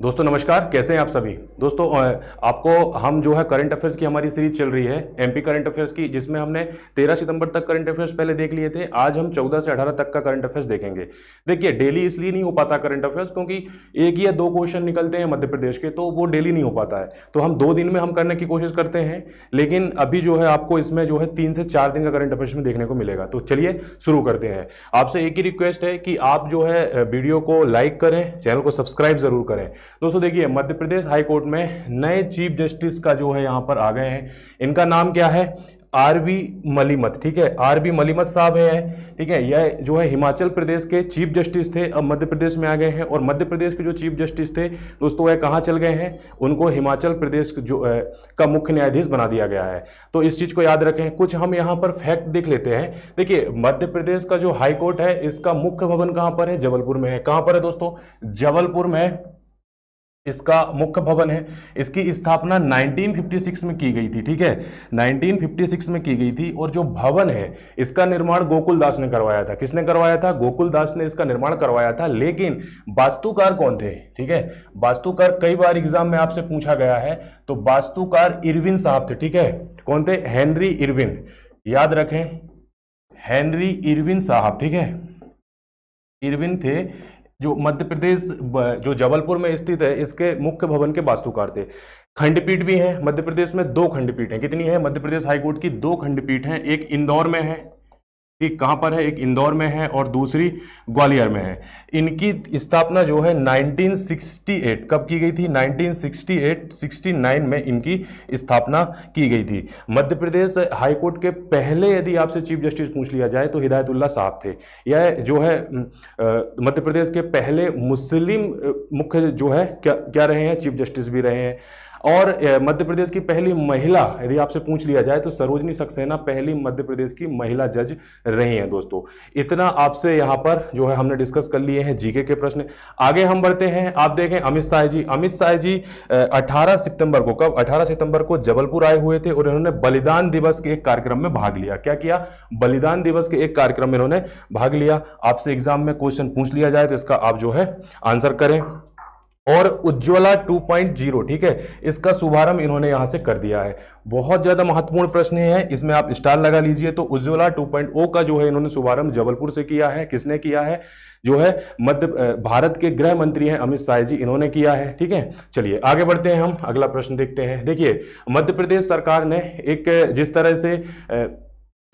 दोस्तों, नमस्कार। कैसे हैं आप सभी? दोस्तों आपको हम जो है करंट अफेयर्स की हमारी सीरीज़ चल रही है एमपी करंट अफेयर्स की, जिसमें हमने 13 सितंबर तक करंट अफेयर्स पहले देख लिए थे। आज हम 14 से 18 तक का करंट अफेयर्स देखेंगे। देखिए डेली इसलिए नहीं हो पाता करंट अफेयर्स क्योंकि एक या दो क्वेश्चन निकलते हैं मध्य प्रदेश के तो वो डेली नहीं हो पाता है। तो हम दो दिन में हम करने की कोशिश करते हैं, लेकिन अभी जो है आपको इसमें जो है तीन से चार दिन का करंट अफेयर्स में देखने को मिलेगा। तो चलिए शुरू करते हैं। आपसे एक ही रिक्वेस्ट है कि आप जो है, वीडियो को लाइक करें, चैनल को सब्सक्राइब ज़रूर करें। दोस्तों देखिए मध्य प्रदेश हाई कोर्ट में नए चीफ जस्टिस का जो है यहाँ पर आ गए हैं। इनका नाम क्या है? आरवी मलिमत ठीक है? आरवी मलिमत साहब है ठीक है? यह जो है हिमाचल प्रदेश के चीफ जस्टिस थे अब मध्य प्रदेश में आ गए हैं और मध्य प्रदेश के जो चीफ जस्टिस थे दोस्तों वह कहाँ चल गए हैं? उनको हिमाचल प्रदेश जो अ, का मुख्य न्यायाधीश बना दिया गया है। तो इस चीज़ को याद रखें कुछ हम यहाँ पर फैक्ट देख लेते हैं। देखिए मध्य प्रदेश का जो हाईकोर्ट है इसका मुख्य भवन कहाँ पर है? जबलपुर में है। कहाँ पर है दोस्तों? जबलपुर में इसका मुख्य भवन है। इसकी स्थापना 1956 में की गई थी, ठीक है? 1956 में की गई थी और जो भवन है, इसका निर्माण गोकुल दास ने करवाया था। किसने करवाया था? गोकुल दास ने इसका निर्माण करवाया था। लेकिन वास्तुकार कौन थे? ठीक है? वास्तुकार कई बार एग्ज़ाम में आपसे पूछा गया है तो वास्तुकार इरविन साहब थे, ठीक है? कौन थे? Henry Irwin. याद रखें, हेनरी इरविन साहब, ठीक है? इरविन थे जो मध्य प्रदेश जो जबलपुर में स्थित है, इसके मुख्य भवन के वास्तुकार थे। खंडपीठ भी है, मध्य प्रदेश में दो खंडपीठ हैं। कितनी है? मध्य प्रदेश हाईकोर्ट की दो खंडपीठ हैं, एक इंदौर में है ठीक कहाँ पर है? एक इंदौर में है और दूसरी ग्वालियर में है। इनकी स्थापना जो है 1968 कब की गई थी? 1968 69 में इनकी स्थापना की गई थी। मध्य प्रदेश हाईकोर्ट के पहले यदि आपसे चीफ जस्टिस पूछ लिया जाए तो हिदायतुल्ला साहब थे। यह जो है मध्य प्रदेश के पहले मुस्लिम मुख्य जो है, क्या क्या रहे हैं? चीफ जस्टिस भी रहे हैं। और मध्य प्रदेश की पहली महिला यदि आपसे पूछ लिया जाए तो सरोजनी सक्सेना पहली मध्य प्रदेश की महिला जज रही हैं दोस्तों। इतना आपसे यहाँ पर जो है हमने डिस्कस कर लिए हैं जीके के प्रश्न। आगे हम बढ़ते हैं आप देखें अमित शाह जी। अमित शाह जी अ, 18 सितंबर को कब? 18 सितंबर को जबलपुर आए हुए थे और इन्होंने बलिदान दिवस के एक कार्यक्रम में भाग लिया। क्या किया? बलिदान दिवस के एक कार्यक्रम में इन्होंने भाग लिया। आपसे एग्ज़ाम में क्वेश्चन पूछ लिया जाए तो इसका आप जो है आंसर करें। और उज्ज्वला 2.0 ठीक है? इसका शुभारंभ इन्होंने यहाँ से कर दिया है। बहुत ज़्यादा महत्वपूर्ण प्रश्न है, इसमें आप स्टार लगा लीजिए। तो उज्ज्वला 2.0 का जो है इन्होंने शुभारंभ जबलपुर से किया है। किसने किया है? जो है मध्य भारत के गृह मंत्री हैं अमित शाह जी, इन्होंने किया है, ठीक है? चलिए, आगे बढ़ते हैं हम, अगला प्रश्न देखते हैं। देखिए, मध्य प्रदेश सरकार ने एक, जिस तरह से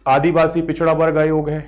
आदिवासी पिछड़ा वर्ग आयोग है,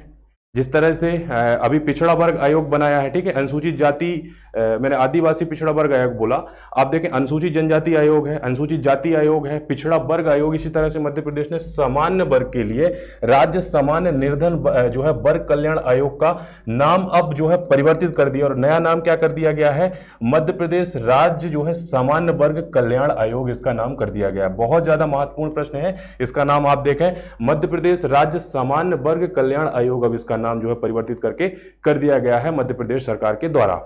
जिस तरह से अभी पिछड़ा वर्ग आयोग बनाया है, ठीक है? अनुसूचित जाति मैंने आदिवासी पिछड़ा वर्ग आयोग बोला। आप देखें, अनुसूचित जनजाति आयोग है, अनुसूचित जाति आयोग है, पिछड़ा वर्ग आयोग इसी तरह से मध्य प्रदेश ने सामान्य वर्ग के लिए राज्य सामान्य निर्धन जो है वर्ग कल्याण आयोग का नाम अब जो है परिवर्तित कर दिया और नया नाम क्या कर दिया गया है? मध्य प्रदेश राज्य जो है सामान्य वर्ग कल्याण आयोग इसका नाम कर दिया गया है। बहुत ज़्यादा महत्वपूर्ण प्रश्न है, इसका नाम आप देखें। मध्य प्रदेश राज्य सामान्य वर्ग कल्याण आयोग अब इसका नाम जो है परिवर्तित करके कर दिया गया है मध्य प्रदेश सरकार के द्वारा।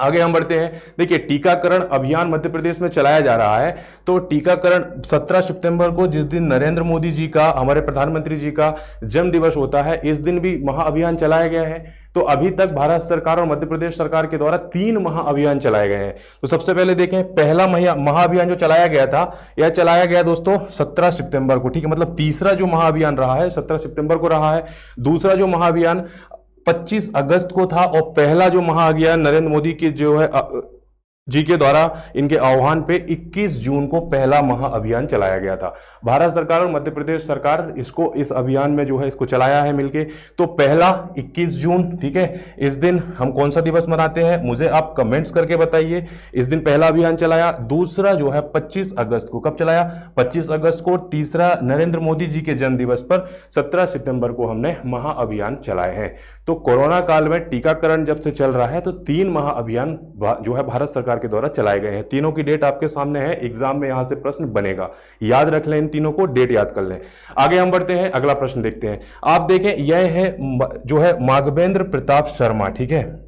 आगे हम बढ़ते हैं। देखिए, टीकाकरण अभियान मध्य प्रदेश में चलाया जा रहा है। तो टीकाकरण 17 सितंबर को जिस दिन नरेंद्र मोदी जी का, हमारे प्रधानमंत्री जी का जन्म दिवस होता है, इस दिन भी महाअभियान चलाया गया है। तो अभी तक भारत सरकार और मध्य प्रदेश सरकार के द्वारा तीन महाअभियान चलाए गए हैं। तो सबसे पहले देखें, पहला महाअभियान जो चलाया गया था, यह चलाया गया दोस्तों 17 सितंबर को, ठीक है? मतलब तीसरा जो महाअभियान रहा है 17 सितंबर को रहा है। दूसरा जो महाअभियान 25 अगस्त को था और पहला जो महाअभियान नरेंद्र मोदी के जो है जी के द्वारा इनके आह्वान पे 21 जून को पहला महाअभियान चलाया गया था। भारत सरकार और मध्य प्रदेश सरकार इसको, इस अभियान में जो है, इसको चलाया है मिलके। तो पहला 21 जून, ठीक है, इस दिन हम कौन सा दिवस मनाते हैं, मुझे आप कमेंट्स करके बताइए। इस दिन पहला अभियान चलाया, दूसरा जो है 25 अगस्त को कब चलाया? 25 अगस्त को तीसरा नरेंद्र मोदी जी के जन्म पर 17 सितंबर को हमने महाअभियान चलाए हैं। तो कोरोना काल में टीकाकरण जब से चल रहा है तो तीन महाअभियान अभियान जो है भारत सरकार के द्वारा चलाए गए हैं। तीनों की डेट आपके सामने है, एग्ज़ाम में यहाँ से प्रश्न बनेगा। याद रख लें इन तीनों को, डेट याद कर लें। आगे हम बढ़ते हैं, अगला प्रश्न देखते हैं। आप देखें, यह है जो है माघवेंद्र प्रताप शर्मा, ठीक है?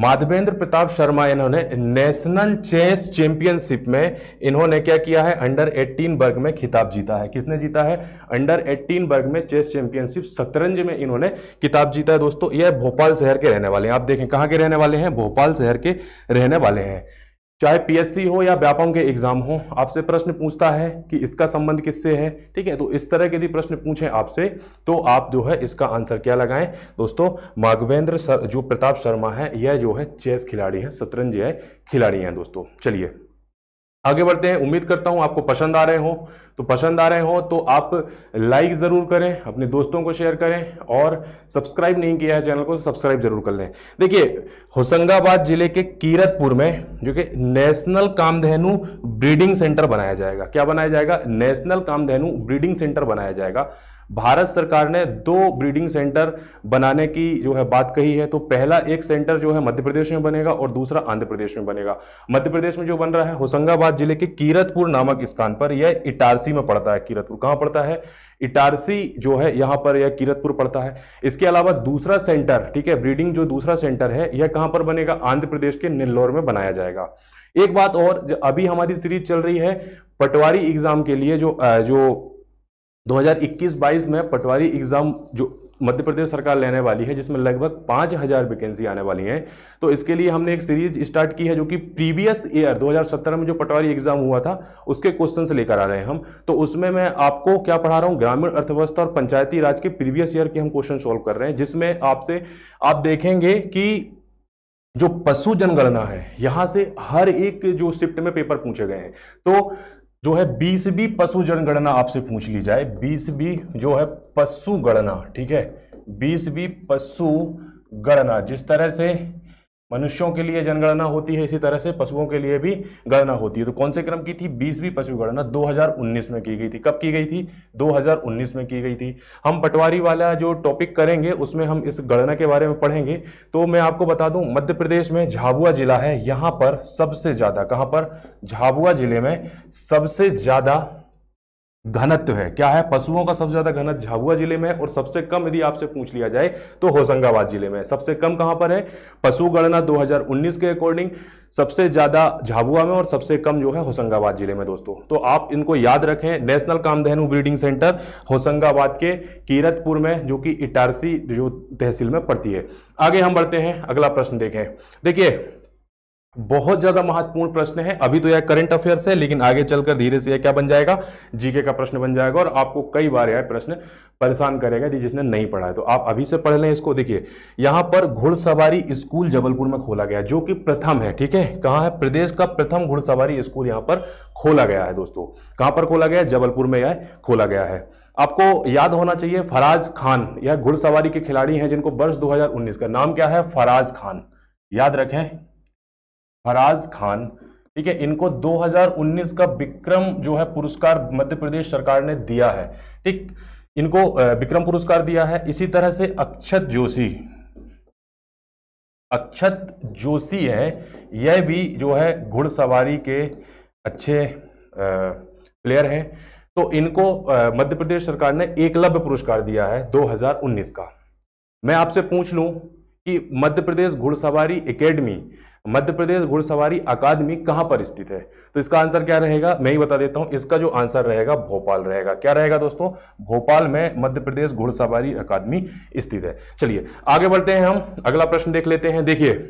माधवेंद्र प्रताप शर्मा इन्होंने नेशनल चेस चैंपियनशिप में इन्होंने क्या किया है? अंडर 18 वर्ग में खिताब जीता है। किसने जीता है? अंडर 18 वर्ग में चेस चैंपियनशिप शतरंज में इन्होंने किताब जीता है। दोस्तों यह भोपाल शहर के रहने वाले हैं। आप देखें, कहाँ के रहने वाले हैं? भोपाल शहर के रहने वाले हैं। चाहे पीएससी हो या व्यापम के एग्ज़ाम हो, आपसे प्रश्न पूछता है कि इसका संबंध किससे है, ठीक है? तो इस तरह के यदि प्रश्न पूछे आपसे तो आप जो है इसका आंसर क्या लगाएँ? दोस्तों माघवेंद्र सर, जो प्रताप शर्मा है, यह जो है चेस खिलाड़ी है, शतरंज है खिलाड़ी हैं, दोस्तों। चलिए। आगे बढ़ते हैं। उम्मीद करता हूँ आपको पसंद आ रहे हो। तो पसंद आ रहे हो तो आप लाइक ज़रूर करें, अपने दोस्तों को शेयर करें और सब्सक्राइब नहीं किया है चैनल को तो सब्सक्राइब ज़रूर कर लें। देखिए, होशंगाबाद ज़िले के कीरतपुर में, जो कि नेशनल कामधेनु ब्रीडिंग सेंटर बनाया जाएगा। क्या बनाया जाएगा? नेशनल कामधेनु ब्रीडिंग सेंटर बनाया जाएगा। भारत सरकार ने दो ब्रीडिंग सेंटर बनाने की जो है बात कही है तो पहला एक सेंटर जो है मध्य प्रदेश में बनेगा और दूसरा आंध्र प्रदेश में बनेगा। मध्य प्रदेश में जो बन रहा है होशंगाबाद ज़िले के कीरतपुर नामक स्थान पर, यह इटारसी में पड़ता है। कीरतपुर कहाँ पड़ता है? इटारसी जो है यहाँ पर यह कीरतपुर पड़ता है। इसके अलावा दूसरा सेंटर ठीक है ब्रीडिंग जो दूसरा सेंटर है, यह कहाँ पर बनेगा? आंध्र प्रदेश के नेल्लोर में बनाया जाएगा। एक बात और अभी हमारी सीरीज़ चल रही है पटवारी एग्ज़ाम के लिए, जो जो 2021-22 में पटवारी एग्ज़ाम जो मध्य प्रदेश सरकार लेने वाली है, जिसमें लगभग पाँच हज़ार वैकेंसी आने वाली हैं। तो इसके लिए हमने एक सीरीज़ स्टार्ट की है जो कि प्रीवियस ईयर 2017 में जो पटवारी एग्ज़ाम हुआ था, उसके क्वेश्चन लेकर आ रहे हैं हम। तो उसमें मैं आपको क्या पढ़ा रहा हूँ? ग्रामीण अर्थव्यवस्था और पंचायती राज के प्रीवियस ईयर के हम क्वेश्चन सोल्व कर रहे हैं, जिसमें आपसे आप देखेंगे कि जो पशु जनगणना है, यहाँ से हर एक जो शिफ्ट में पेपर पूछे गए हैं। तो जो है बीसवीं पशु जनगणना आपसे पूछ ली जाए। बीसवीं जो है पशु गणना, ठीक है? बीसवीं पशु गणना, जिस तरह से मनुष्यों के लिए जनगणना होती है इसी तरह से, पशुओं के लिए भी गणना होती है। तो कौन से क्रम की थी? बीसवीं पशु गणना 2019 में की गई थी। कब की गई थी? 2019 में की गई थी। हम पटवारी वाला जो टॉपिक करेंगे, उसमें हम इस गणना के बारे में पढ़ेंगे। तो मैं आपको बता दूँ, मध्य प्रदेश में झाबुआ जिला है, यहाँ पर सबसे ज़्यादा, कहाँ पर? झाबुआ ज़िले में सबसे ज़्यादा घनत्व है। क्या है? पशुओं का सबसे ज़्यादा घनत्व झाबुआ ज़िले में है और सबसे कम यदि आपसे पूछ लिया जाए तो होशंगाबाद ज़िले में सबसे कम कहाँ पर है? पशु गणना 2019 के अकॉर्डिंग सबसे ज़्यादा झाबुआ में और सबसे कम जो है होशंगाबाद ज़िले में दोस्तों। तो आप इनको याद रखें, national Kamdhenu breeding centre Hoshangabad के कीरतपुर में, जो कि इटारसी जो तहसील में पड़ती है। आगे हम बढ़ते हैं, अगला प्रश्न देखें। देखिए बहुत ज़्यादा महत्वपूर्ण प्रश्न है। अभी तो यह करंट अफेयर्स है, लेकिन आगे चलकर धीरे से यह क्या बन जाएगा? जीके का प्रश्न बन जाएगा और आपको कई बार यह प्रश्न परेशान करेगा जिसने नहीं पढ़ा है। तो आप अभी से पढ़ लें इसको। देखिए, यहाँ पर घुड़सवारी स्कूल जबलपुर में खोला गया, जो कि प्रथम है, ठीक है? कहाँ है? प्रदेश का प्रथम घुड़सवारी स्कूल यहाँ पर खोला गया है दोस्तों। कहाँ पर खोला गया? जबलपुर में यह खोला गया है। आपको याद होना चाहिए, फराज खान, यह घुड़सवारी के खिलाड़ी हैं जिनको वर्ष 2019 का नाम क्या है? फराज खान। याद रखें फराज खान, ठीक है, इनको 2019 का विक्रम जो है पुरस्कार मध्य प्रदेश सरकार ने दिया है, ठीक, इनको विक्रम पुरस्कार दिया है। इसी तरह से अक्षत जोशी अक्षत जोशी है, यह भी जो है घुड़सवारी के अच्छे प्लेयर हैं। तो इनको मध्य प्रदेश सरकार ने एकलव्य पुरस्कार दिया है 2019 का। मैं आपसे पूछ लूँ कि मध्य प्रदेश घुड़सवारी एकेडमी मध्य प्रदेश घुड़सवारी अकादमी कहाँ पर स्थित है? तो इसका आंसर क्या रहेगा? मैं ही बता देता हूँ, इसका जो आंसर रहेगा भोपाल रहेगा। क्या रहेगा दोस्तों? भोपाल में मध्य प्रदेश घुड़सवारी अकादमी स्थित है। चलिए, आगे बढ़ते हैं हम। अगला प्रश्न देख लेते हैं। देखिए,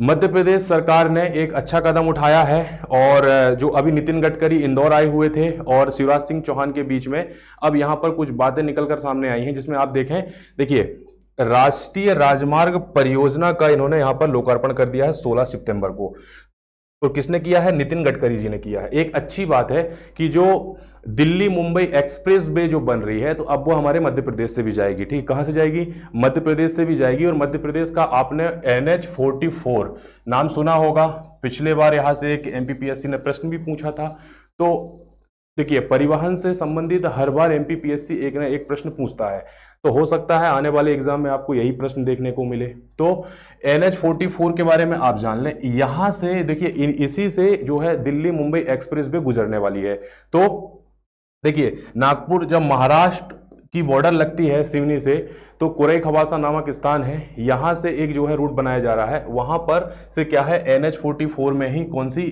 मध्य प्रदेश सरकार ने एक अच्छा कदम उठाया है और जो अभी नितिन गडकरी इंदौर आए हुए थे और शिवराज सिंह चौहान के बीच में अब यहाँ पर कुछ बातें निकलकर सामने आई हैं, जिसमें आप देखें। देखिए राष्ट्रीय राजमार्ग परियोजना का इन्होंने यहाँ पर लोकार्पण कर दिया है 16 सितंबर को। और किसने किया है? नितिन गडकरी जी ने किया है। एक अच्छी बात है कि जो दिल्ली मुंबई एक्सप्रेस वे जो बन रही है तो अब वो हमारे मध्य प्रदेश से भी जाएगी। ठीक, कहाँ से जाएगी? मध्य प्रदेश से भी जाएगी और मध्य प्रदेश का आपने एन एच फोर्टी फोर नाम सुना होगा। पिछले बार यहाँ से एक एमपीपीएससी ने प्रश्न भी पूछा था। तो देखिए, परिवहन से संबंधित हर बार एमपीपीएससी एक ना एक प्रश्न पूछता है। तो हो सकता है आने वाले एग्ज़ाम में आपको यही प्रश्न देखने को मिले। तो एन एच फोर्टी फोर के बारे में आप जान लें। यहाँ से देखिए इसी से जो है दिल्ली मुंबई एक्सप्रेस वे गुजरने वाली है। तो देखिए, नागपुर जब महाराष्ट्र की बॉर्डर लगती है सिवनी से तो कुरई खवासा नामक स्थान है। यहाँ से एक जो है रूट बनाया जा रहा है। वहाँ पर से क्या है? एन में ही कौन सी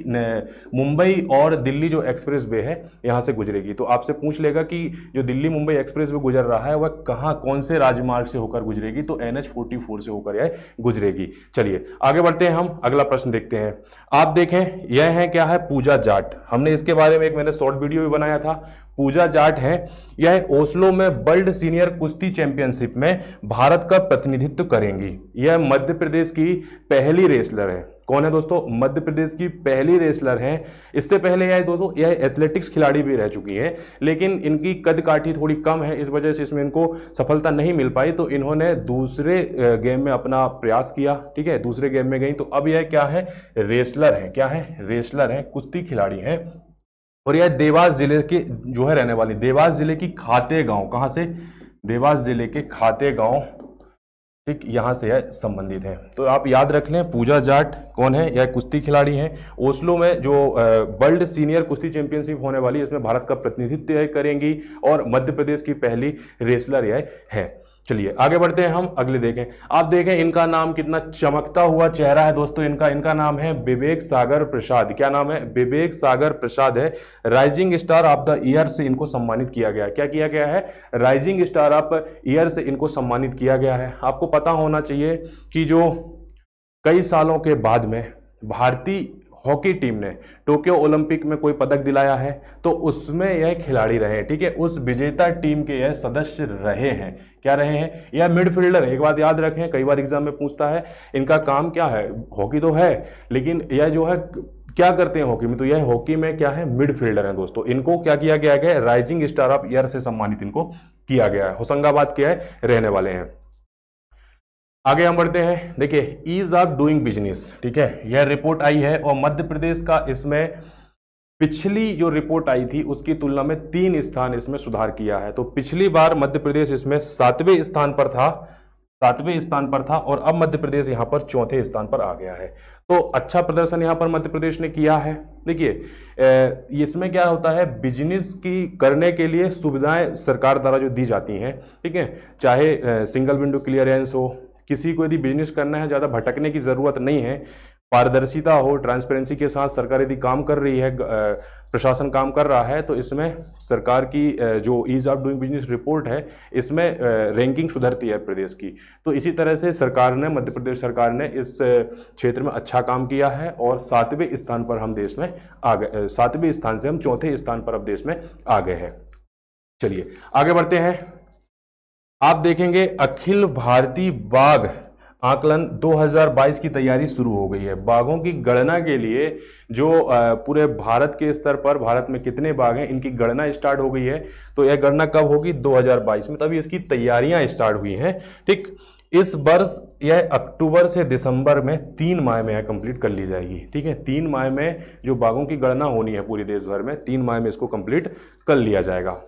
मुंबई और दिल्ली जो एक्सप्रेस वे है, यहाँ से गुजरेगी। तो आपसे पूछ लेगा कि जो दिल्ली मुंबई एक्सप्रेस वे गुजर रहा है, वह कहाँ, कौन से राजमार्ग से होकर गुजरेगी? तो एन एच से होकर यह गुजरेगी। चलिए, आगे बढ़ते हैं हम। अगला प्रश्न देखते हैं। आप देखें, यह है क्या है? पूजा जाट। हमने इसके बारे में एक मैंने शॉर्ट वीडियो भी बनाया था। पूजा जाट है। यह ओस्लो में वर्ल्ड सीनियर कुश्ती चैंपियनशिप में भारत का प्रतिनिधित्व करेंगी। यह मध्य प्रदेश की पहली रेसलर है। कौन है दोस्तों? मध्य प्रदेश की पहली रेसलर हैं। इससे पहले यह दोस्तों, यह एथलेटिक्स खिलाड़ी भी रह चुकी हैं, लेकिन इनकी कद काठी थोड़ी कम है, इस वजह से इसमें इनको सफलता नहीं मिल पाई। तो इन्होंने दूसरे गेम में अपना प्रयास किया, ठीक है? दूसरे गेम में गई। तो अब यह क्या है? रेसलर है। क्या है? रेसलर है, कुश्ती खिलाड़ी हैं। और यह देवास ज़िले के, जो है रहने वाली, देवास ज़िले की खाते गाँव, कहाँ से? देवास ज़िले के खाते गाँव, ठीक यहाँ से है संबंधित है। तो आप याद रख लें, पूजा जाट कौन है? यह कुश्ती खिलाड़ी हैं। ओस्लो में जो वर्ल्ड सीनियर कुश्ती चैंपियनशिप होने वाली है इसमें भारत का प्रतिनिधित्व करेंगी और मध्य प्रदेश की पहली रेसलर यह है। चलिए, आगे बढ़ते हैं हम, अगले देखें। आप देखें, इनका नाम कितना चमकता हुआ चेहरा है दोस्तों, इनका इनका नाम है विवेक सागर प्रसाद। क्या नाम है? विवेक सागर प्रसाद है। Rising star of the year से इनको सम्मानित किया गया। क्या किया गया है? राइजिंग स्टार ऑफ़ ईयर से इनको सम्मानित किया गया है। आपको पता होना चाहिए कि जो कई सालों के बाद में भारतीय हॉकी टीम ने टोक्यो ओलंपिक में कोई पदक दिलाया है तो उसमें यह खिलाड़ी रहे, ठीक है? उस विजेता टीम के यह सदस्य रहे हैं। क्या रहे हैं? यह मिडफील्डर, एक बात याद रखें, कई बार एग्ज़ाम में पूछता है, इनका काम क्या है? हॉकी तो है, लेकिन यह जो है, क्या करते हैं हॉकी में? तो यह हॉकी में क्या है? मिडफील्डर है दोस्तों। इनको क्या किया गया है? राइजिंग स्टार ऑफ़ ईयर से सम्मानित इनको किया गया है। होशंगाबाद के रहने वाले हैं। आगे हम बढ़ते हैं। देखिए ईज ऑफ़ डूइंग बिज़नेस ठीक है? यह रिपोर्ट आई है और मध्य प्रदेश का इसमें पिछली जो रिपोर्ट आई थी, उसकी तुलना में तीन स्थान इसमें सुधार किया है। तो पिछली बार मध्य प्रदेश इसमें सातवें स्थान पर था, सातवें स्थान पर था और अब मध्य प्रदेश यहाँ पर चौथे स्थान पर आ गया है। तो अच्छा प्रदर्शन यहाँ पर मध्य प्रदेश ने किया है। देखिए इसमें क्या होता है बिज़नेस की करने के लिए सुविधाएँ सरकार द्वारा जो दी जाती हैं, ठीक है? चाहे सिंगल विंडो क्लियरेंस हो किसी को यदि बिज़नेस करना है, ज़्यादा भटकने की ज़रूरत नहीं है। पारदर्शिता हो ट्रांसपेरेंसी के साथ सरकार यदि काम कर रही है प्रशासन काम कर रहा है तो इसमें सरकार की जो ease of doing business report है, इसमें रैंकिंग सुधरती है प्रदेश की। तो इसी तरह से सरकार ने, मध्य प्रदेश सरकार ने इस क्षेत्र में अच्छा काम किया है और सातवें स्थान पर हम देश में आ गए सातवें स्थान से हम चौथे स्थान पर अब देश में आ गए हैं। चलिए, आगे बढ़ते हैं। आप देखेंगे अखिल भारतीय बाघ आकलन 2022 की तैयारी शुरू हो गई है। बाघों की गणना के लिए जो पूरे भारत के स्तर पर, भारत में कितने बाघ हैं, इनकी गणना स्टार्ट हो गई है। तो यह गणना कब होगी? 2022 में। तभी इसकी तैयारियाँ स्टार्ट हुई हैं। ठीक, इस वर्ष, यह अक्टूबर से दिसंबर में तीन माह में यह कंप्लीट कर ली जाएगी। ठीक है, तीन माह में जो बाघों की गणना होनी है पूरे देश भर में, तीन माह में इसको कंप्लीट कर लिया जाएगा।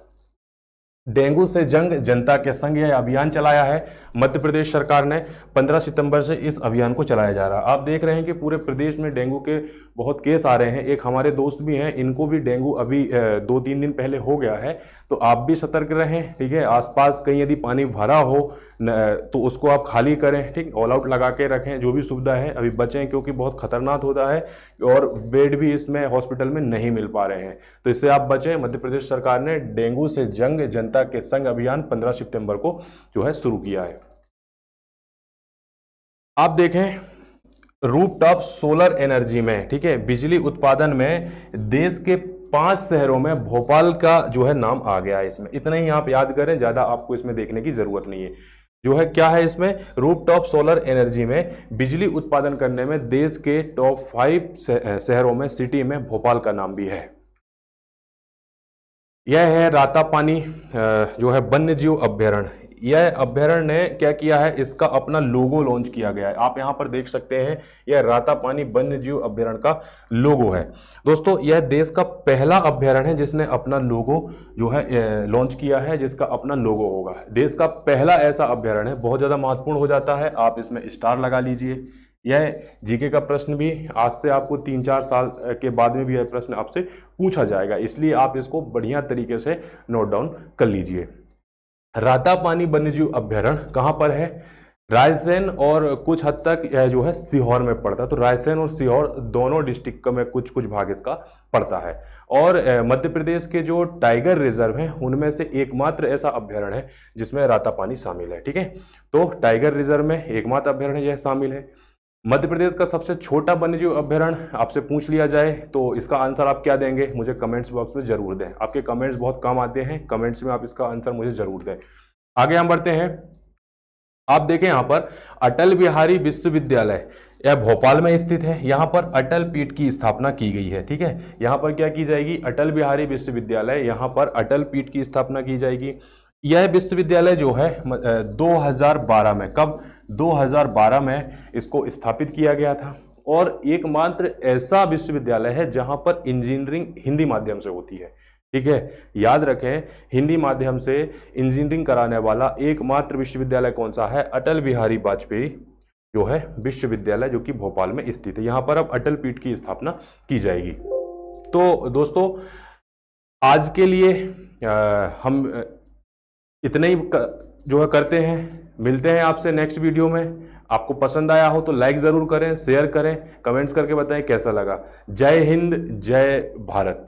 डेंगू से जंग, जनता के संग यह अभियान चलाया है। मध्य प्रदेश सरकार ने 15 सितंबर से इस अभियान को चलाया जा रहा। है आप देख रहे हैं कि पूरे प्रदेश में डेंगू के बहुत केस आ रहे हैं। एक हमारे दोस्त भी हैं, इनको भी डेंगू अभी दो तीन दिन पहले हो गया है। तो आप भी सतर्क रहें, ठीक है? आसपास कहीं यदि पानी भरा हो तो उसको आप खाली करें, ठीक? ऑल आउट लगा के रखें, जो भी सुविधा है, अभी बचें, क्योंकि बहुत खतरनाक होता है और बेड भी इसमें हॉस्पिटल में नहीं मिल पा रहे हैं। तो इससे आप बचें। मध्य प्रदेश सरकार ने डेंगू से जंग, जनता के संग अभियान 15 सितंबर को जो है शुरू किया है। आप देखें रूप टॉप सोलर एनर्जी में, ठीक है? बिजली उत्पादन में देश के पाँच शहरों में भोपाल का जो है नाम आ गया है इसमें। इतना ही आप याद करें, ज़्यादा आपको इसमें देखने की ज़रूरत नहीं है। जो है क्या है इसमें? रूप टॉप सोलर एनर्जी में बिजली उत्पादन करने में देश के टॉप फाइव शहरों में सिटी में भोपाल का नाम भी है। यह है रातापानी जो है वन्य जीव अभ्यारण्य। यह अभ्यारण्य ने क्या किया है? इसका अपना लोगो लॉन्च किया गया है। आप यहाँ पर देख सकते हैं, यह राता पानी वन्य जीव अभ्यारण्य का लोगो है। दोस्तों, यह देश का पहला अभ्यारण्य है जिसने अपना लोगो जो है लॉन्च किया है, जिसका अपना लोगो होगा। देश का पहला ऐसा अभ्यारण्य है, बहुत ज़्यादा महत्वपूर्ण हो जाता है। आप इसमें स्टार लगा लीजिए। यह जीके का प्रश्न भी आज से आपको तीन चार साल के बाद में भी यह प्रश्न आपसे पूछा जाएगा। इसलिए आप इसको बढ़िया तरीके से नोट डाउन कर लीजिए। रातापानी वन्यजीव अभ्यारण्य कहाँ पर है? रायसेन और कुछ हद तक यह जो है सीहोर में पड़ता है। तो रायसेन और सीहोर दोनों डिस्ट्रिक्ट में कुछ कुछ भाग इसका पड़ता है। और मध्य प्रदेश के जो टाइगर रिज़र्व हैं, उनमें से एकमात्र ऐसा अभ्यारण्य है जिसमें रातापानी शामिल है, ठीक है? तो टाइगर रिज़र्व में एकमात्र अभ्यारण्य यह शामिल है। मध्य प्रदेश का सबसे छोटा वन्यजीव अभ्यारण्य आपसे पूछ लिया जाए तो इसका आंसर आप क्या देंगे? मुझे कमेंट्स बॉक्स में ज़रूर दें। आपके कमेंट्स बहुत कम आते हैं। कमेंट्स में आप इसका आंसर मुझे ज़रूर दें। आगे हम बढ़ते हैं। आप देखें यहाँ पर, अटल बिहारी विश्वविद्यालय, यह भोपाल में स्थित है। यहाँ पर अटल पीठ की स्थापना की गई है, ठीक है? यहाँ पर क्या की जाएगी? अटल बिहारी विश्वविद्यालय, यहाँ पर अटल पीठ की स्थापना की जाएगी। यह विश्वविद्यालय जो है 2012 में कब? 2012 में इसको स्थापित किया गया था। और एकमात्र ऐसा विश्वविद्यालय है जहाँ पर इंजीनियरिंग हिंदी माध्यम से होती है। ठीक है? याद रखें हिंदी माध्यम से इंजीनियरिंग कराने वाला एकमात्र विश्वविद्यालय कौन सा है? अटल बिहारी वाजपेयी जो है विश्वविद्यालय जो कि भोपाल में स्थित है। यहाँ पर अब अटल पीठ की स्थापना की जाएगी। तो दोस्तों आज के लिए आ, हम इतने ही जो है करते हैं। मिलते हैं आपसे नेक्स्ट वीडियो में। आपको पसंद आया हो तो लाइक ज़रूर करें शेयर करें कमेंट्स करके बताएँ कैसा लगा। जय हिंद, जय भारत।